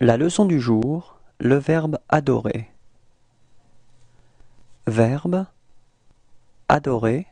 La leçon du jour, le verbe adorer. Verbe adorer.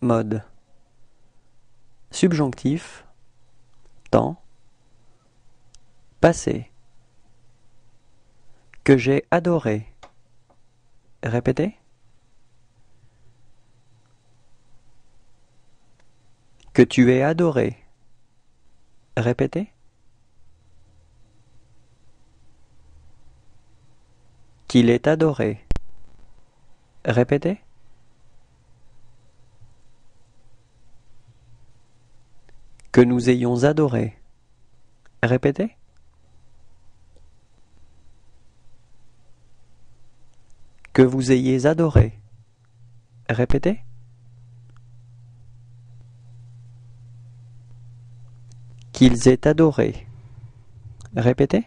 Mode. Subjonctif. Temps. Passé. Que j'ai adoré. Répétez. Que tu aies adoré. Répétez. Qu'il est adoré. Répétez. Que nous ayons adoré. Répétez. Que vous ayez adoré. Répétez. Qu'ils aient adoré. Répétez.